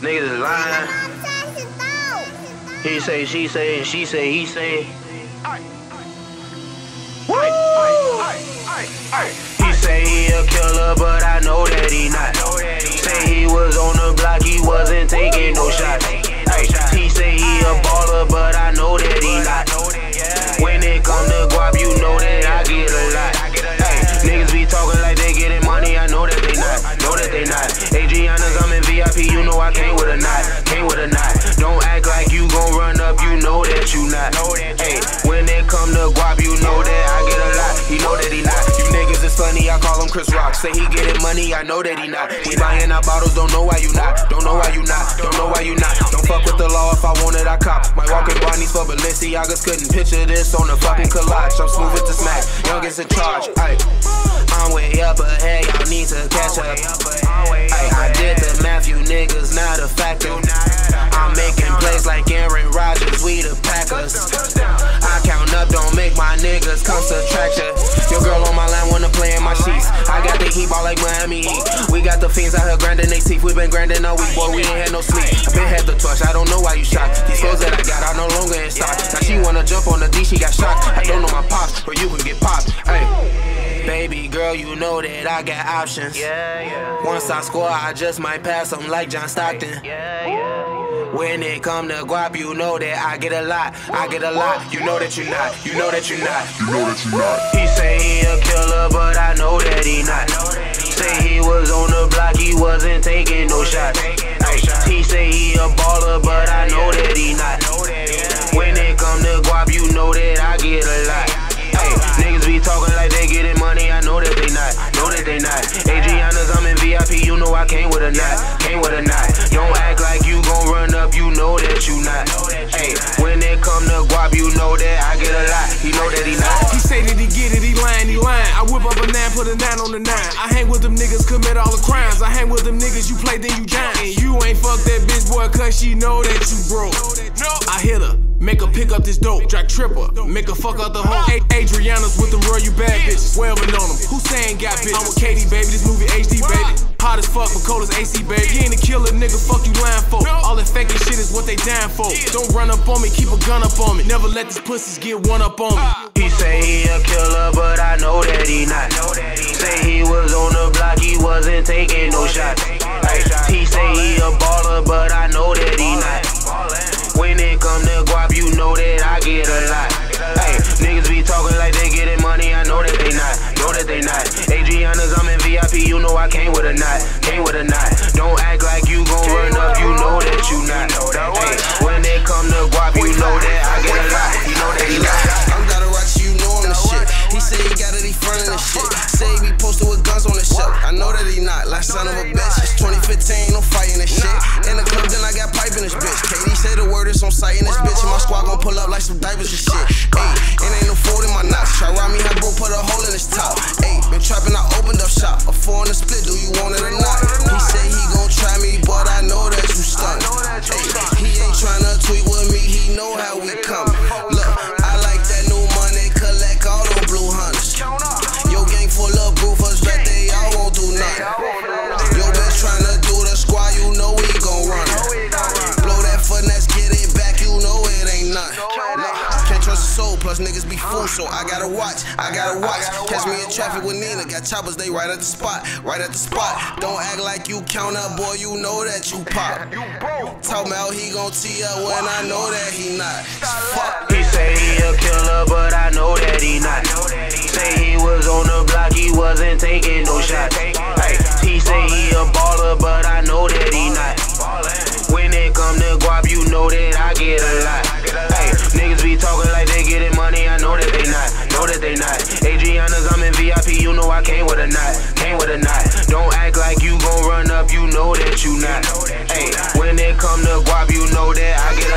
Niggas lying. He say, she say, she say, he say. He say he a killer, but I know that he not. Say he Say he getting money, I know that he not. We buying our bottles, don't know why you not. Don't know why you not. Don't know why you not. Don't fuck with the law if I want it, I cop. My walking Barney's for Balenciagas, couldn't picture this on a fucking collage. I'm smooth with the smack, youngest in charge. Ay. I'm way up ahead, y'all need to catch up. Ay, I did the math, you niggas not I got the heat ball like Miami Heat. We got the fiends out here grinding they teeth. We been grinding all week, boy, we ain't had no sleep. I been had the torch, I don't know why you shocked. These clothes that I got are no longer in stock. Now she wanna jump on the D, she got shocked. I don't know my pops, or you can get popped. Hey. Baby girl, you know that I got options. Yeah, yeah. Once I score, I just might pass them like John Stockton. Yeah, yeah. When it come to guap, you know that I get a lot. I get a lot. You know that you're not. You know that you're not. You know that you're not. He say he a killer, but I know that he not. Say he was on the block, he wasn't taking no shots. He say he a you know that I get a lot. He know that he not. He say that he get it, he lying, he lying. I whip up a nine, put a nine on the nine. I hang with them niggas, commit all the crimes. I hang with them niggas, you play, then you giant. And you ain't fuck that bitch boy, cause she know that you broke. I hit her. Make her pick up this dope, Jack Tripper. Make her fuck up the whole. A- Adriana's with them royal bad bitches. Well known them. Who Hussein got bitch. I'm with KD, baby. This movie HD. Hot as fuck, but cold as AC, baby. You ain't a killer, nigga. Fuck you lying for. All that faking shit is what they down for. Don't run up on me, keep a gun up on me. Never let these pussies get one up on me. He say he a killer, but I know that he not. Say he was on the block, he wasn't taking no shots. Guns on the. I know that he not. Like son of a bitch. It's 2015, no fighting this shit. In the club, then I got pipe in this bitch. KD say the word is on sight in this bitch. And my squad gon' pull up like some diapers and shit. Be fools, so I gotta watch, I gotta watch. Catch me in traffic with Nina, got choppers, they right at the spot, right at the spot. Don't act like you count up, boy, you know that you pop. Talk about he gon' tee up when I know that he not. Fuck. He say he a killer, but I know that he not. Say he was on the block, he wasn't taking no shots. You know I came with a knot. Came with a knot. Don't act like you gon' run up, you know that you not. Ay, when it come to guap, you know that I get